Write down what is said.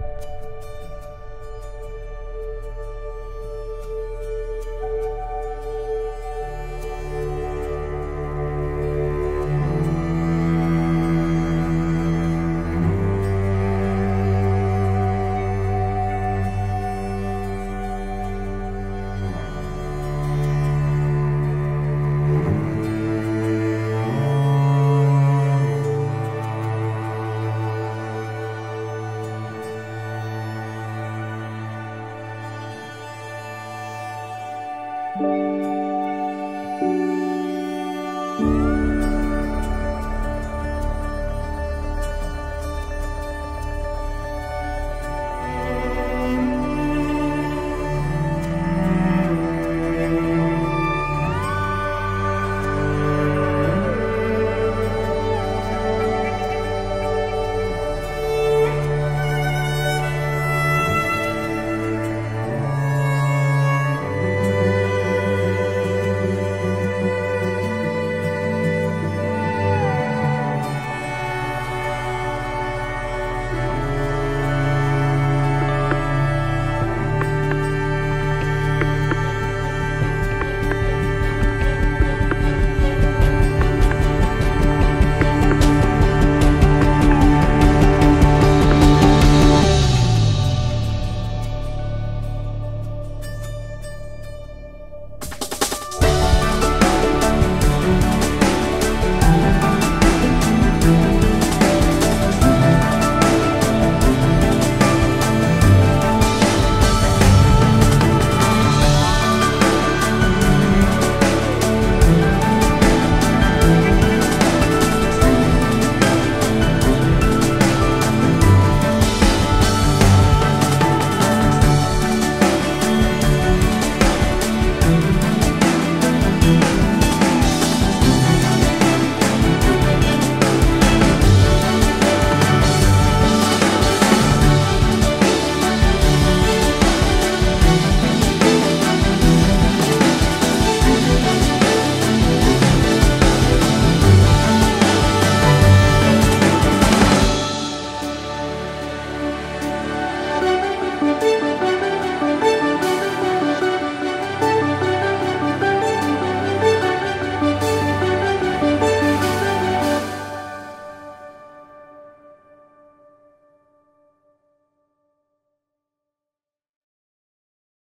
うん。Música